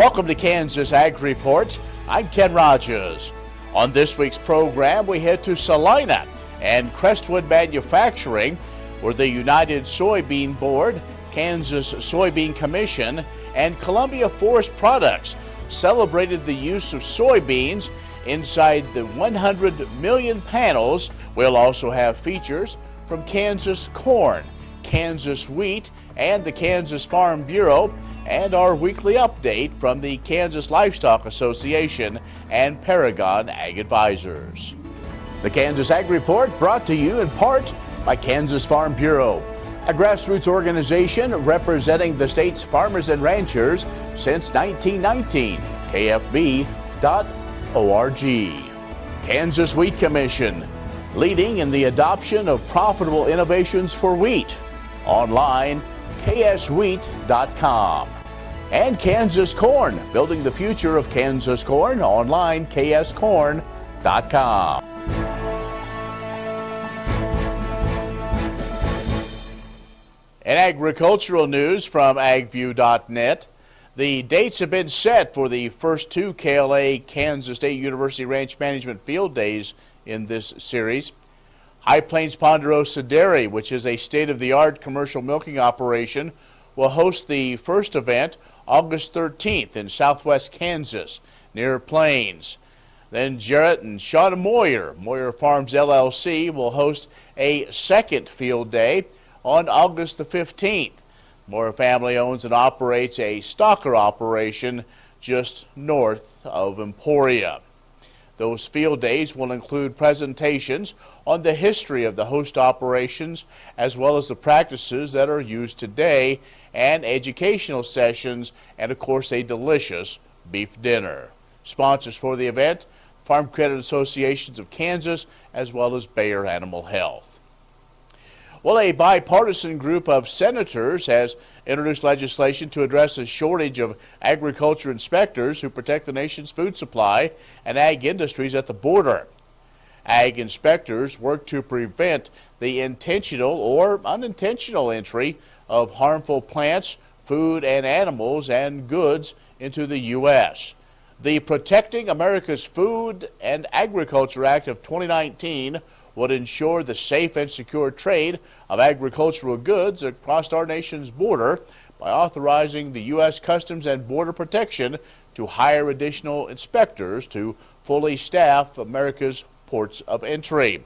Welcome to Kansas Ag Report. I'm Ken Rogers. On this week's program, we head to Salina and Crestwood Manufacturing, where the United Soybean Board, Kansas Soybean Commission, and Columbia Forest Products celebrated the use of soybeans inside the 100 million panels. We'll also have features from Kansas corn, Kansas wheat, and the Kansas Farm Bureau, and our weekly update from the Kansas Livestock Association and Paragon Ag Advisors. The Kansas Ag Report brought to you in part by Kansas Farm Bureau, a grassroots organization representing the state's farmers and ranchers since 1919. KFB.org. Kansas Wheat Commission, leading in the adoption of profitable innovations for wheat. Online, kswheat.com. And Kansas Corn, building the future of Kansas corn. Online, kscorn.com. And agricultural news from agview.net. The dates have been set for the first two KLA Kansas State University Ranch Management Field Days in this series. High Plains Ponderosa Dairy, which is a state of the art commercial milking operation, will host the first event August 13th in southwest Kansas near Plains. Then Jarrett and Shauna Moyer, Moyer Farms LLC, will host a second field day on August the 15th. Moyer family owns and operates a stocker operation just north of Emporia. Those field days will include presentations on the history of the host operations as well as the practices that are used today and educational sessions and of course a delicious beef dinner. Sponsors for the event, Farm Credit Associations of Kansas as well as Bayer Animal Health. Well, a bipartisan group of senators has introduced legislation to address a shortage of agriculture inspectors who protect the nation's food supply and ag industries at the border. Ag inspectors work to prevent the intentional or unintentional entry of harmful plants, food, and animals and goods into the U.S. The Protecting America's Food and Agriculture Act of 2019 would ensure the safe and secure trade of agricultural goods across our nation's border by authorizing the U.S. Customs and Border Protection to hire additional inspectors to fully staff America's ports of entry.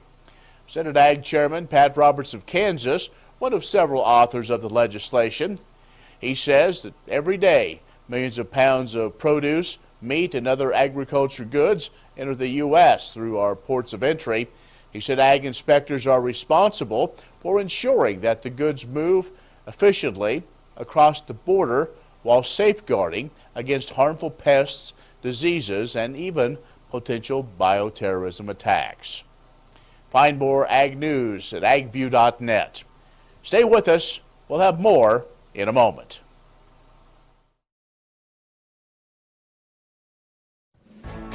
Senate Ag Chairman Pat Roberts of Kansas, one of several authors of the legislation, he says that every day millions of pounds of produce, meat, and other agriculture goods enter the U.S. through our ports of entry. He said ag inspectors are responsible for ensuring that the goods move efficiently across the border while safeguarding against harmful pests, diseases, and even potential bioterrorism attacks. Find more ag news at agview.net. Stay with us. We'll have more in a moment.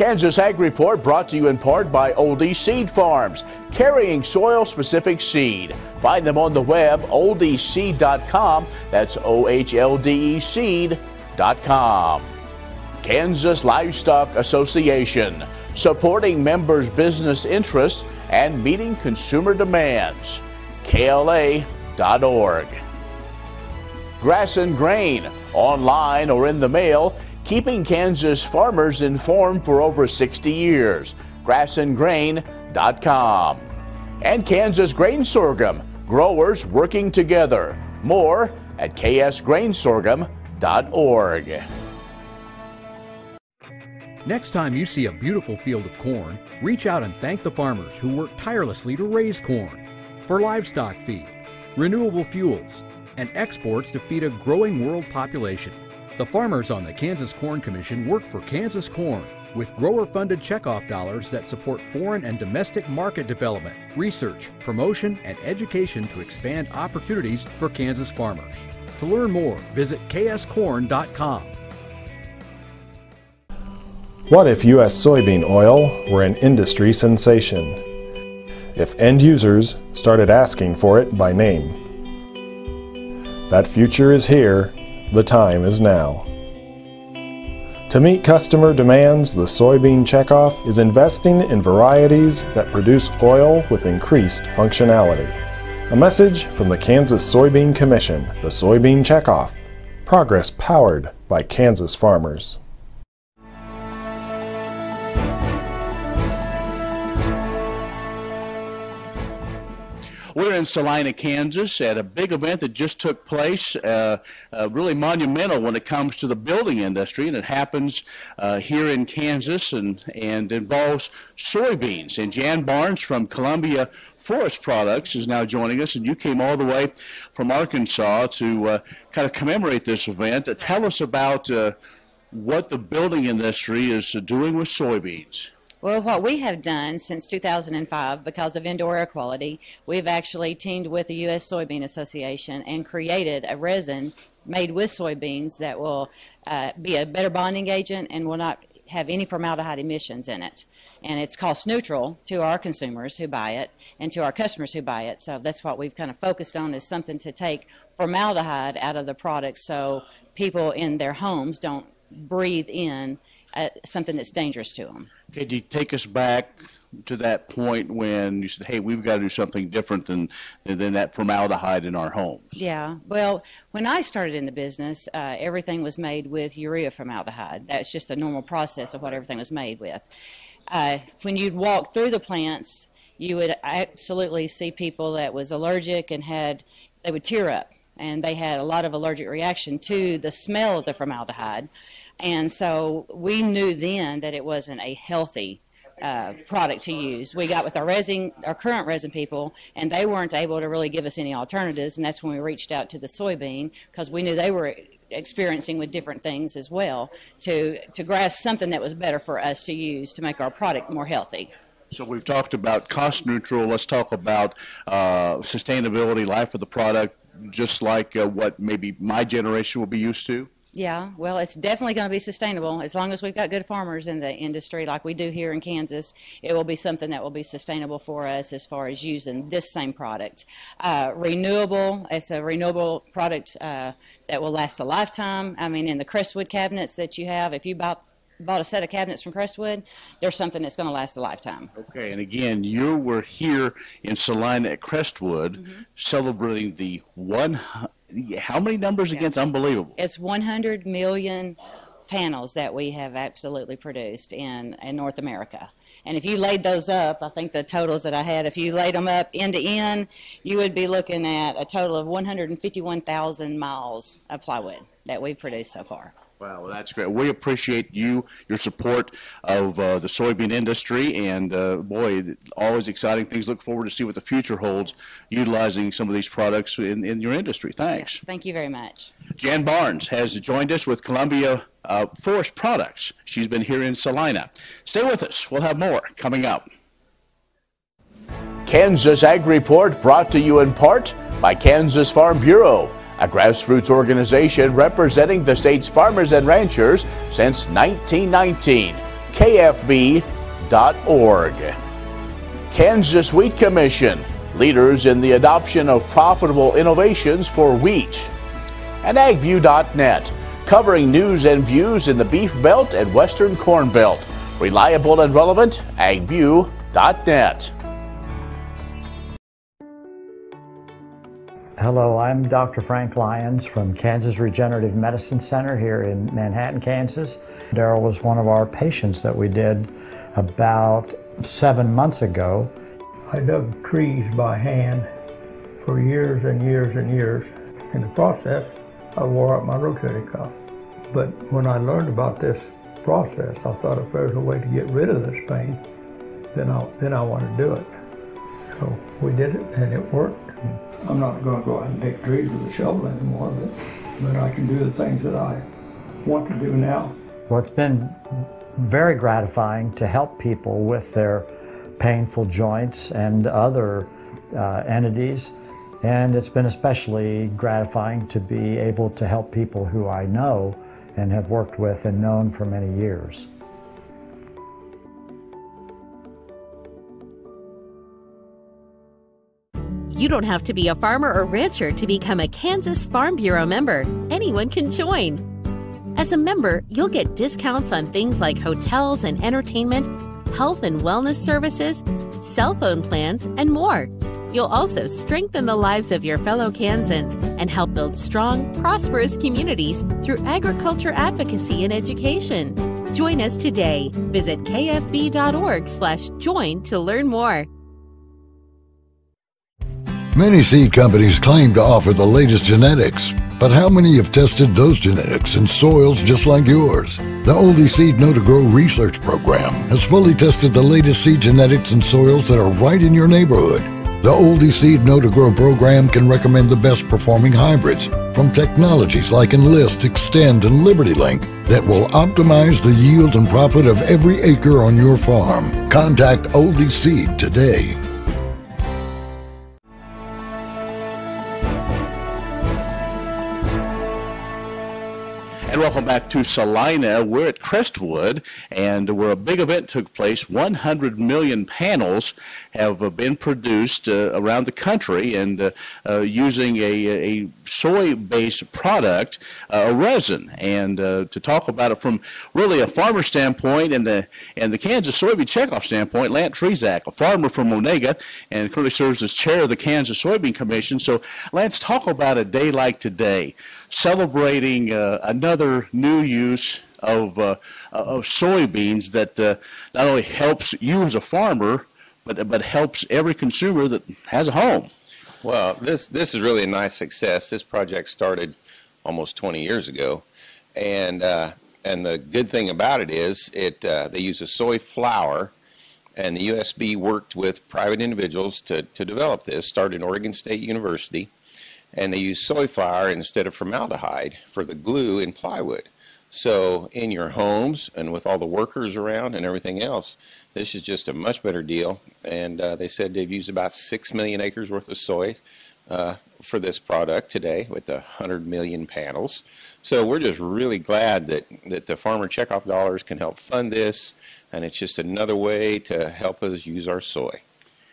Kansas Ag Report brought to you in part by Ohlde Seed Farms, carrying soil specific seed. Find them on the web, ohldeseed.com. That's O H L D E seed.com. Kansas Livestock Association, supporting members' business interests and meeting consumer demands. KLA.org. Grass and Grain, online or in the mail keeping Kansas farmers informed for over 60 years. Grassandgrain.com. And Kansas Grain Sorghum, growers working together. More at ksgrainsorghum.org. Next time you see a beautiful field of corn, reach out and thank the farmers who work tirelessly to raise corn for livestock feed, renewable fuels, and exports to feed a growing world population. The farmers on the Kansas Corn Commission work for Kansas Corn with grower funded checkoff dollars that support foreign and domestic market development, research, promotion, and education to expand opportunities for Kansas farmers. To learn more, visit kscorn.com. What if U.S. soybean oil were an industry sensation? If end users started asking for it by name? That future is here the time is now. To meet customer demands, the Soybean Checkoff is investing in varieties that produce oil with increased functionality. A message from the Kansas Soybean Commission, the Soybean Checkoff. Progress powered by Kansas farmers. We're in Salina, Kansas at a big event that just took place, uh, uh, really monumental when it comes to the building industry, and it happens uh, here in Kansas and, and involves soybeans. And Jan Barnes from Columbia Forest Products is now joining us, and you came all the way from Arkansas to uh, kind of commemorate this event. tell us about uh, what the building industry is doing with soybeans. Well, what we have done since 2005, because of indoor air quality, we've actually teamed with the U.S. Soybean Association and created a resin made with soybeans that will uh, be a better bonding agent and will not have any formaldehyde emissions in it. And it's cost neutral to our consumers who buy it and to our customers who buy it. So that's what we've kind of focused on is something to take formaldehyde out of the product so people in their homes don't breathe in uh, something that's dangerous to them. Could you take us back to that point when you said, "Hey, we've got to do something different than than that formaldehyde in our homes"? Yeah. Well, when I started in the business, uh, everything was made with urea formaldehyde. That's just the normal process of what everything was made with. Uh, when you'd walk through the plants, you would absolutely see people that was allergic and had they would tear up and they had a lot of allergic reaction to the smell of the formaldehyde. And so we knew then that it wasn't a healthy uh, product to use. We got with our resin, our current resin people, and they weren't able to really give us any alternatives. And that's when we reached out to the soybean because we knew they were experiencing with different things as well to to grasp something that was better for us to use to make our product more healthy. So we've talked about cost neutral. Let's talk about uh, sustainability, life of the product, just like uh, what maybe my generation will be used to. Yeah, well, it's definitely going to be sustainable. As long as we've got good farmers in the industry like we do here in Kansas, it will be something that will be sustainable for us as far as using this same product. Uh, renewable, it's a renewable product uh, that will last a lifetime. I mean, in the Crestwood cabinets that you have, if you bought bought a set of cabinets from Crestwood, there's something that's going to last a lifetime. Okay, and again, you were here in Salina at Crestwood mm-hmm. celebrating the one how many numbers against unbelievable? It's 100 million panels that we have absolutely produced in, in North America. And if you laid those up, I think the totals that I had, if you laid them up end to end, you would be looking at a total of 151,000 miles of plywood that we've produced so far. Wow, well, that's great. We appreciate you, your support of uh, the soybean industry, and uh, boy, always exciting things. Look forward to see what the future holds, utilizing some of these products in, in your industry. Thanks. Yeah, thank you very much. Jan Barnes has joined us with Columbia uh, Forest Products. She's been here in Salina. Stay with us. We'll have more coming up. Kansas Ag Report brought to you in part by Kansas Farm Bureau a grassroots organization representing the state's farmers and ranchers since 1919. KFB.org. Kansas Wheat Commission, leaders in the adoption of profitable innovations for wheat. And AgView.net, covering news and views in the Beef Belt and Western Corn Belt. Reliable and relevant, AgView.net. Hello, I'm Dr. Frank Lyons from Kansas Regenerative Medicine Center here in Manhattan, Kansas. Daryl was one of our patients that we did about seven months ago. I dug trees by hand for years and years and years. In the process, I wore out my rotator cuff. But when I learned about this process, I thought if there's a way to get rid of this pain, then I, then I want to do it. So we did it and it worked. I'm not going to go out and dig trees with a shovel anymore, but, but I can do the things that I want to do now. Well, it's been very gratifying to help people with their painful joints and other uh, entities. And it's been especially gratifying to be able to help people who I know and have worked with and known for many years. You don't have to be a farmer or rancher to become a Kansas Farm Bureau member. Anyone can join. As a member, you'll get discounts on things like hotels and entertainment, health and wellness services, cell phone plans, and more. You'll also strengthen the lives of your fellow Kansans and help build strong, prosperous communities through agriculture advocacy and education. Join us today. Visit kfb.org/join to learn more. Many seed companies claim to offer the latest genetics, but how many have tested those genetics in soils just like yours? The Ohlde Seed Know to Grow research program has fully tested the latest seed genetics in soils that are right in your neighborhood. The Ohlde Seed Know to Grow program can recommend the best performing hybrids from technologies like Enlist, Extend, and Liberty Link that will optimize the yield and profit of every acre on your farm. Contact Ohlde Seed today. Welcome back to Salina. We're at Crestwood, and where a big event took place. 100 million panels have been produced uh, around the country, and uh, uh using a, a soy-based product, uh, a resin. And uh, to talk about it from really a farmer standpoint and the and the Kansas soybean checkoff standpoint, Lance Rezac, a farmer from Onaga, and currently serves as chair of the Kansas Soybean Commission. So, Lance, talk about a day like today celebrating uh, another new use of, uh, of soybeans that uh, not only helps you as a farmer, but, but helps every consumer that has a home. Well, this, this is really a nice success. This project started almost 20 years ago. And, uh, and the good thing about it is it, uh, they use a soy flour and the USB worked with private individuals to, to develop this, started in Oregon State University and they use soy flour instead of formaldehyde for the glue in plywood. So in your homes and with all the workers around and everything else, this is just a much better deal. And uh, they said they've used about 6 million acres worth of soy uh, for this product today with the 100 million panels. So we're just really glad that, that the farmer checkoff dollars can help fund this. And it's just another way to help us use our soy.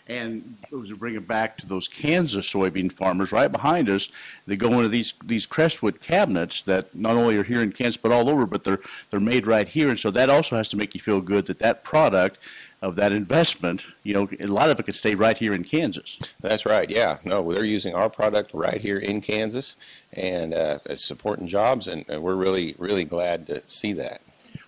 And those bring it back to those Kansas soybean farmers right behind us. They go into these these Crestwood cabinets that not only are here in Kansas but all over, but they're they're made right here. And so that also has to make you feel good that that product of that investment, you know, a lot of it could stay right here in Kansas. That's right. Yeah. No, they're using our product right here in Kansas, and uh, it's supporting jobs, and, and we're really really glad to see that.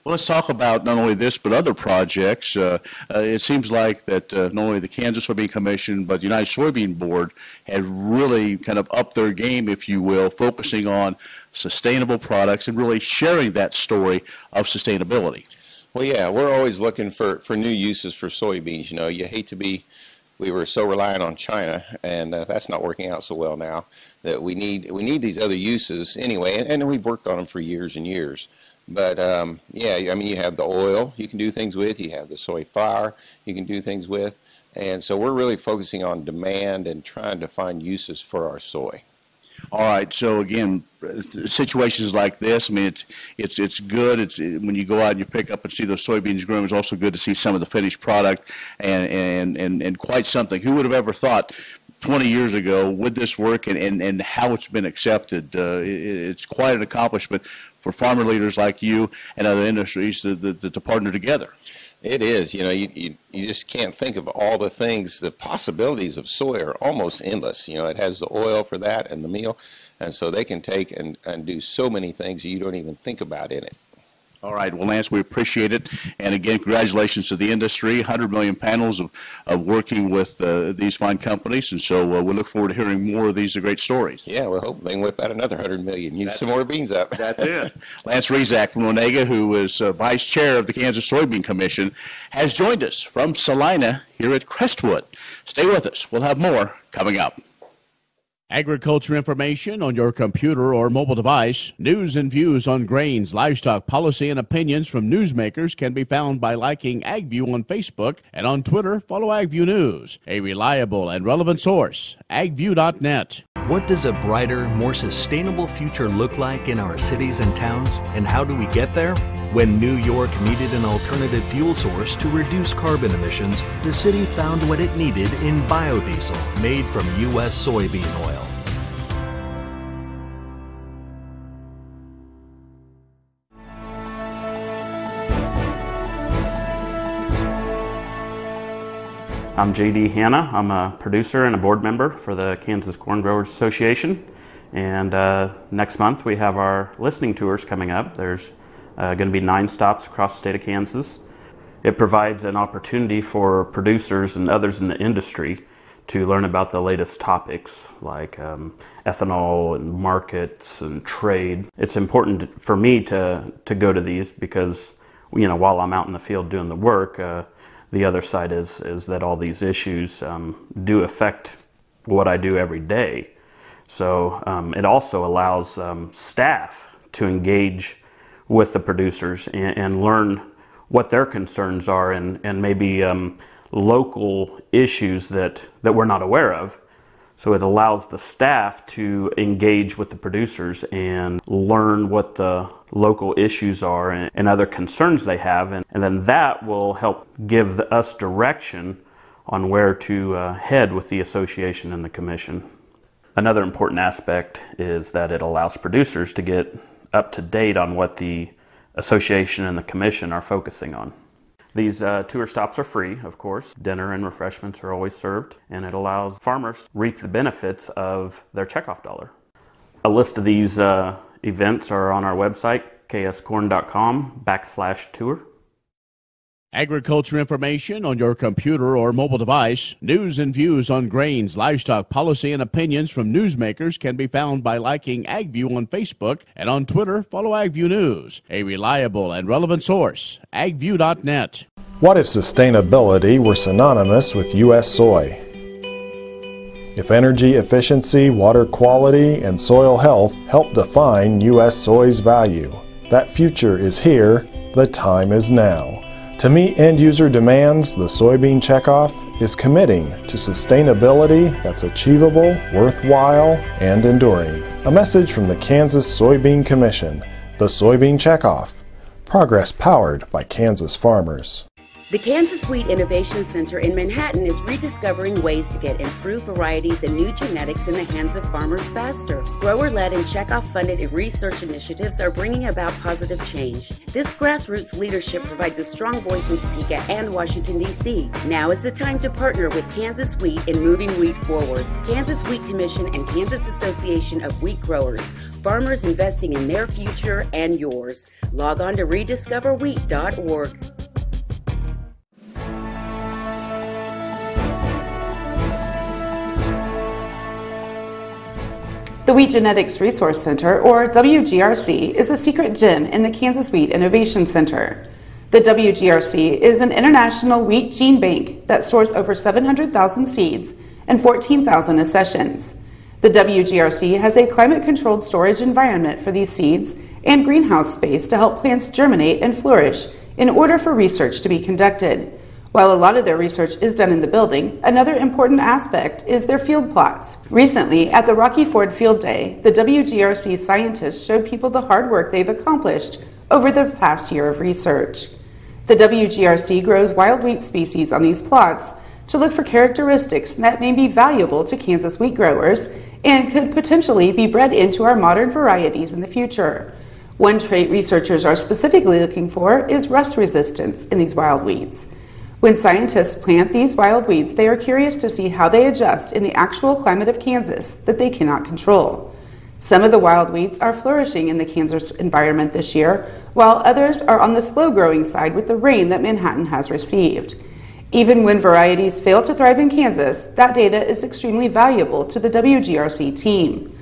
Well, let's talk about not only this but other projects. Uh, uh, it seems like that uh, not only the Kansas Soybean Commission but the United Soybean Board has really kind of upped their game, if you will, focusing on sustainable products and really sharing that story of sustainability. Well, yeah, we're always looking for, for new uses for soybeans. You know, you hate to be we were so reliant on China, and uh, that's not working out so well now. That we need we need these other uses anyway, and, and we've worked on them for years and years. But um, yeah, I mean, you have the oil you can do things with. You have the soy flour you can do things with. And so we're really focusing on demand and trying to find uses for our soy. All right. So again, situations like this, I mean, it's it's it's good. It's when you go out and you pick up and see those soybeans growing. It's also good to see some of the finished product and and and, and quite something. Who would have ever thought 20 years ago would this work and, and, and how it's been accepted. Uh, it, it's quite an accomplishment for farmer leaders like you and other industries to, to, to partner together. It is. You know, you, you, you just can't think of all the things, the possibilities of soy are almost endless. You know, it has the oil for that and the meal. And so they can take and, and do so many things you don't even think about in it. All right. Well, Lance, we appreciate it. And again, congratulations to the industry. 100 million panels of, of working with uh, these fine companies. And so uh, we look forward to hearing more of these great stories. Yeah, we hope they can whip out another 100 million. Use that's some more beans up. That's it. Lance Rezac from Onaga, who is uh, vice chair of the Kansas Soybean Commission, has joined us from Salina here at Crestwood. Stay with us. We'll have more coming up. Agriculture information on your computer or mobile device, news and views on grains, livestock policy, and opinions from newsmakers can be found by liking AgView on Facebook and on Twitter, follow AgView News, a reliable and relevant source, agview.net. What does a brighter, more sustainable future look like in our cities and towns, and how do we get there? When New York needed an alternative fuel source to reduce carbon emissions, the city found what it needed in biodiesel made from U.S. soybean oil. I'm JD Hanna. I'm a producer and a board member for the Kansas Corn Growers Association. And uh, next month we have our listening tours coming up. There's uh, going to be nine stops across the state of Kansas. It provides an opportunity for producers and others in the industry to learn about the latest topics like um, ethanol and markets and trade. It's important for me to, to go to these because, you know, while I'm out in the field doing the work, uh, the other side is, is that all these issues um, do affect what I do every day. So um, it also allows um, staff to engage with the producers and, and, learn what their concerns are and, and maybe um, local issues that, that we're not aware of. So it allows the staff to engage with the producers and learn what the local issues are and, and other concerns they have. And, and, then that will help give us direction on where to uh, head with the association and the commission. Another important aspect is that it allows producers to get up to date on what the association and the commission are focusing on. These uh, tour stops are free, of course. Dinner and refreshments are always served, and it allows farmers reap the benefits of their checkoff dollar. A list of these uh, events are on our website, kscorn.com backslash tour. Agriculture information on your computer or mobile device. News and views on grains, livestock, policy, and opinions from newsmakers can be found by liking AgView on Facebook and on Twitter. Follow AgView News, a reliable and relevant source. AgView.net. What if sustainability were synonymous with U.S. soy? If energy efficiency, water quality, and soil health help define U.S. soy's value, that future is here, the time is now. To meet end user demands, the Soybean Checkoff is committing to sustainability that's achievable, worthwhile, and enduring. A message from the Kansas Soybean Commission, the Soybean Checkoff, progress powered by Kansas farmers. The Kansas Wheat Innovation Center in Manhattan is rediscovering ways to get improved varieties and new genetics in the hands of farmers faster. Grower led and checkoff funded research initiatives are bringing about positive change. This grassroots leadership provides a strong voice in Topeka and Washington, D.C. Now is the time to partner with Kansas Wheat in moving wheat forward. Kansas Wheat Commission and Kansas Association of Wheat Growers, farmers investing in their future and yours. Log on to rediscoverwheat.org. The Wheat Genetics Resource Center, or WGRC, is a secret gem in the Kansas Wheat Innovation Center. The WGRC is an international wheat gene bank that stores over 700,000 seeds and 14,000 accessions. The WGRC has a climate controlled storage environment for these seeds and greenhouse space to help plants germinate and flourish in order for research to be conducted. While a lot of their research is done in the building, another important aspect is their field plots. Recently, at the Rocky Ford Field Day, the WGRC scientists showed people the hard work they've accomplished over the past year of research. The WGRC grows wild wheat species on these plots to look for characteristics that may be valuable to Kansas wheat growers and could potentially be bred into our modern varieties in the future. One trait researchers are specifically looking for is rust resistance in these wild wheats. When scientists plant these wild weeds, they are curious to see how they adjust in the actual climate of Kansas that they cannot control. Some of the wild weeds are flourishing in the Kansas environment this year, while others are on the slow growing side with the rain that Manhattan has received. Even when varieties fail to thrive in Kansas, that data is extremely valuable to the WGRC team.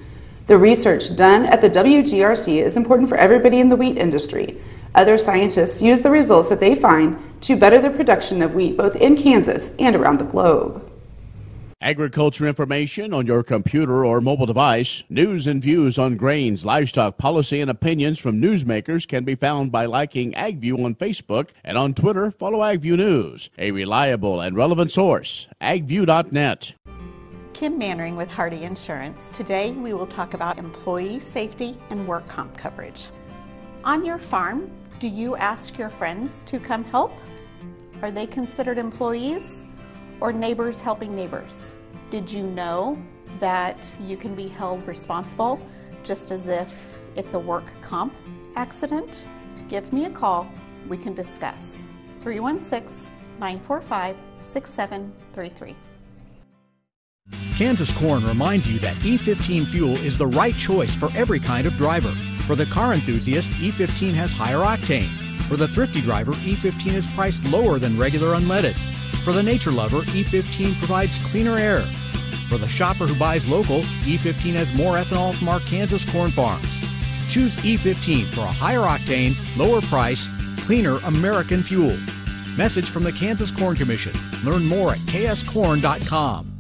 The research done at the WGRC is important for everybody in the wheat industry. Other scientists use the results that they find to better the production of wheat both in Kansas and around the globe. Agriculture information on your computer or mobile device. News and views on grains, livestock, policy, and opinions from newsmakers can be found by liking AgView on Facebook and on Twitter. Follow AgView News, a reliable and relevant source. AgView.net. Kim Mannering with Hardy Insurance. Today we will talk about employee safety and work comp coverage. On your farm, do you ask your friends to come help? Are they considered employees or neighbors helping neighbors? Did you know that you can be held responsible just as if it's a work comp accident? Give me a call. We can discuss. 316 945 6733. Kansas Corn reminds you that E15 fuel is the right choice for every kind of driver. For the car enthusiast, E15 has higher octane. For the thrifty driver, E15 is priced lower than regular unleaded. For the nature lover, E15 provides cleaner air. For the shopper who buys local, E15 has more ethanol from our Kansas corn farms. Choose E15 for a higher octane, lower price, cleaner American fuel. Message from the Kansas Corn Commission. Learn more at kscorn.com.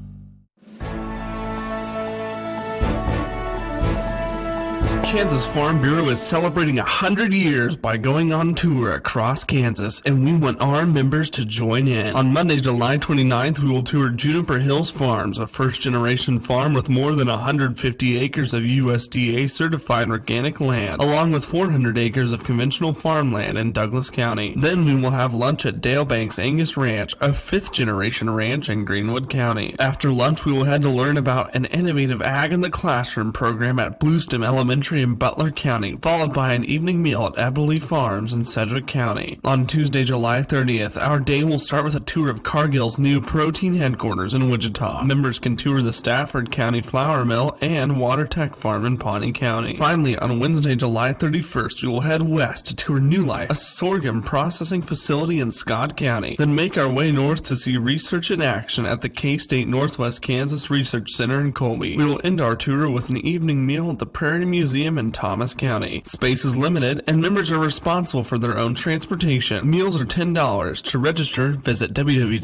Kansas Farm Bureau is celebrating 100 years by going on tour across Kansas, and we want our members to join in. On Monday, July 29th, we will tour Juniper Hills Farms, a first generation farm with more than 150 acres of USDA certified organic land, along with 400 acres of conventional farmland in Douglas County. Then we will have lunch at Dalebanks Angus Ranch, a fifth generation ranch in Greenwood County. After lunch, we will head to learn about an innovative Ag in the Classroom program at Bluestem Elementary in Butler County, followed by an evening meal at Abilene Farms in Sedgwick County. On Tuesday, July 30th, our day will start with a tour of Cargill's new protein headquarters in Wichita. Members can tour the Stafford County Flour Mill and Water Tech Farm in Pawnee County. Finally, on Wednesday, July 31st, we will head west to tour NuLife, a sorghum processing facility in Scott County. Then make our way north to see research in action at the K-State Northwest Kansas Research Center in Colby. We will end our tour with an evening meal at the Prairie Museum in Thomas County. Space is limited and members are responsible for their own transportation. Meals are $10. To register, visit www.kfb.org.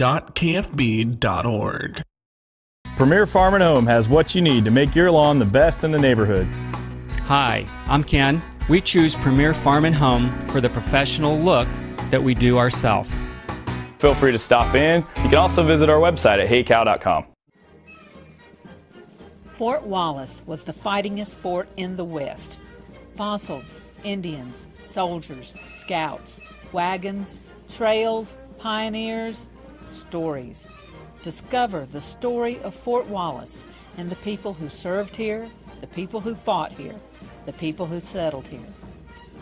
Premier Farm and Home has what you need to make your lawn the best in the neighborhood. Hi, I'm Ken. We choose Premier Farm and Home for the professional look that we do ourselves. Feel free to stop in. You can also visit our website at heycow.com. Fort Wallace was the fightingest fort in the West. Fossils, Indians, soldiers, scouts, wagons, trails, pioneers, stories. Discover the story of Fort Wallace and the people who served here, the people who fought here, the people who settled here.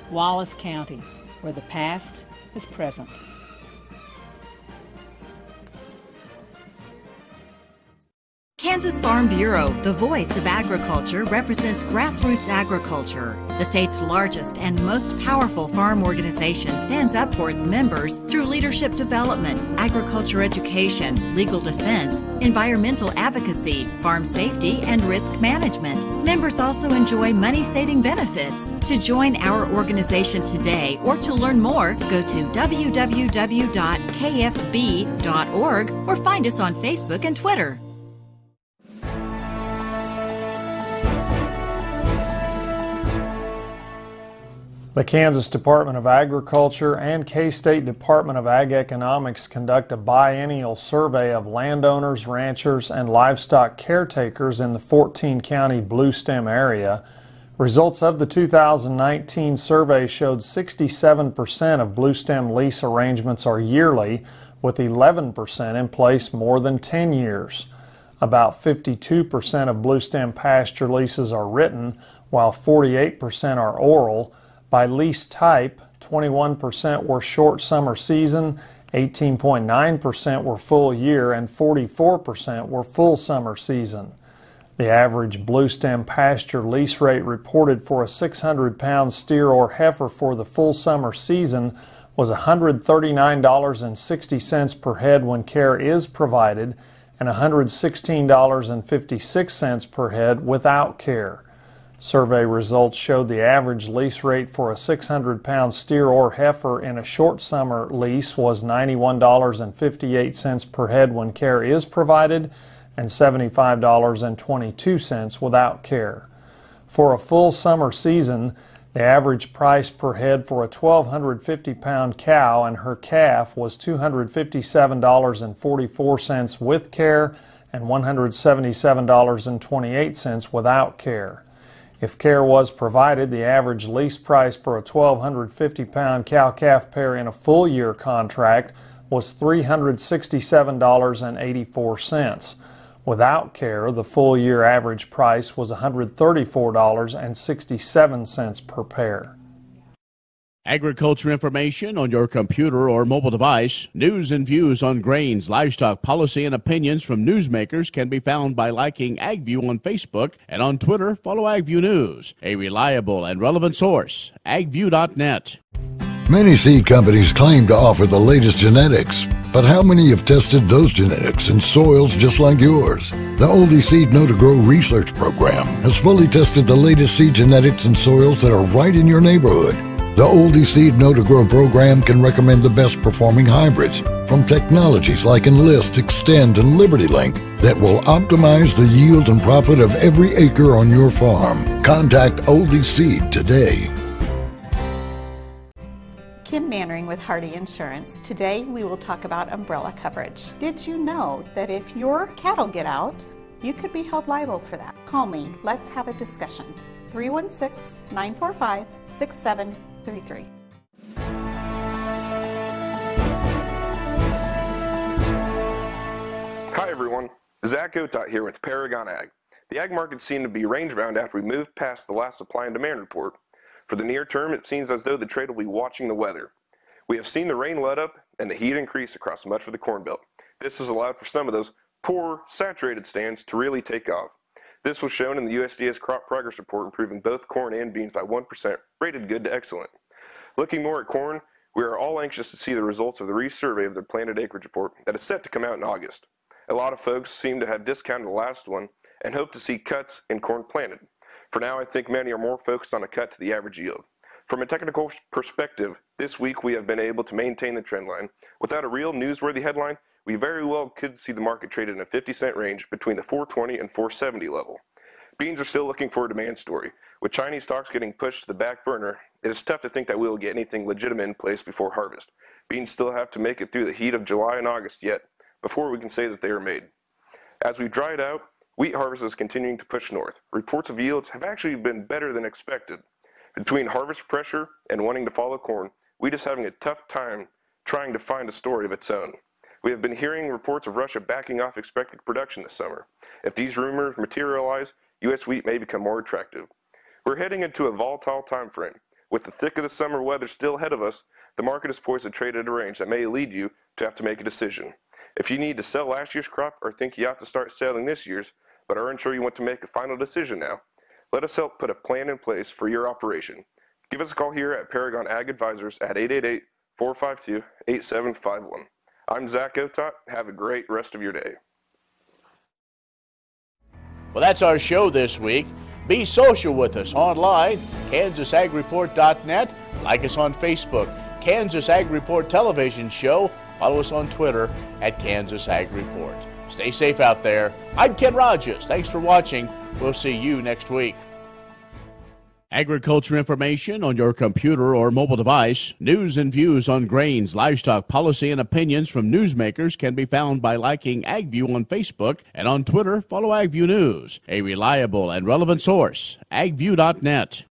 Wallace County, where the past is present. Kansas Farm Bureau, the voice of agriculture, represents grassroots agriculture. The state's largest and most powerful farm organization stands up for its members through leadership development, agriculture education, legal defense, environmental advocacy, farm safety, and risk management. Members also enjoy money saving benefits. To join our organization today or to learn more, go to www.kfb.org or find us on Facebook and Twitter. The Kansas Department of Agriculture and K-State Department of Ag Economics conduct a biennial survey of landowners, ranchers, and livestock caretakers in the 14 county Bluestem area. Results of the 2019 survey showed 67% of Bluestem lease arrangements are yearly, with 11% in place more than 10 years. About 52% of Bluestem pasture leases are written, while 48% are oral. By lease type, 21% were short summer season, 18.9% were full year, and 44% were full summer season. The average bluestem pasture lease rate reported for a 600 pound steer or heifer for the full summer season was $139.60 per head when care is provided and $116.56 per head without care. Survey results showed the average lease rate for a 600 pound steer or heifer in a short summer lease was $91.58 per head when care is provided and $75.22 without care. For a full summer season, the average price per head for a 1,250 pound cow and her calf was $257.44 with care and $177.28 without care. If care was provided, the average lease price for a 1,250 pound cow calf pair in a full year contract was $367.84. Without care, the full year average price was $134.67 per pair. Agriculture information on your computer or mobile device. News and views on grains, livestock policy, and opinions from newsmakers can be found by liking AgView on Facebook and on Twitter. Follow AgView News, a reliable and relevant source. AgView.net. Many seed companies claim to offer the latest genetics, but how many have tested those genetics in soils just like yours? The Ohlde Seed Know to Grow research program has fully tested the latest seed genetics in soils that are right in your neighborhood. The Ohlde Seed Know to Grow program can recommend the best performing hybrids from technologies like Enlist, Extend, and LibertyLink that will optimize the yield and profit of every acre on your farm. Contact Ohlde Seed today. Kim Mannering with Hardy Insurance. Today we will talk about umbrella coverage. Did you know that if your cattle get out, you could be held liable for that? Call me. Let's have a discussion. 316 945 6733. Hi everyone, Zach Otot here with Paragon Ag. The ag market seemed to be range bound after we moved past the last supply and demand report. For the near term, it seems as though the trade will be watching the weather. We have seen the rain let up and the heat increase across much of the Corn Belt. This has allowed for some of those poor, saturated stands to really take off. This was shown in the USDA's crop progress report, improving both corn and beans by 1%, rated good to excellent. Looking more at corn, we are all anxious to see the results of the resurvey of the planted acreage report that is set to come out in August. A lot of folks seem to have discounted the last one and hope to see cuts in corn planted. For now, I think many are more focused on a cut to the average yield. From a technical perspective, this week we have been able to maintain the trend line. Without a real newsworthy headline, we very well could see the market traded in a 50 cent range between the 420 and 470 level. Beans are still looking for a demand story. With Chinese stocks getting pushed to the back burner, it is tough to think that we will get anything legitimate in place before harvest. Beans still have to make it through the heat of July and August yet, before we can say that they are made. As we dried out, Wheat harvest is continuing to push north. Reports of yields have actually been better than expected. Between harvest pressure and wanting to follow corn, wheat is having a tough time trying to find a story of its own. We have been hearing reports of Russia backing off expected production this summer. If these rumors materialize, U.S. wheat may become more attractive. We're heading into a volatile time frame. With the thick of the summer weather still ahead of us, the market is poised to trade at a range that may lead you to have to make a decision. If you need to sell last year's crop or think you ought to start selling this year's, but are unsure you want to make a final decision now, let us help put a plan in place for your operation. Give us a call here at Paragon Ag Advisors at 888 452 8751. I'm Zach Otot. Have a great rest of your day. Well, that's our show this week. Be social with us online, kansasagreport.net. Like us on Facebook, Kansas Ag Report Television Show. Follow us on Twitter at Kansas Ag Report. Stay safe out there. I'm Ken Rogers. Thanks for watching. We'll see you next week. Agriculture information on your computer or mobile device. News and views on grains, livestock policy, and opinions from newsmakers can be found by liking AgView on Facebook and on Twitter. Follow AgView News, a reliable and relevant source. AgView.net.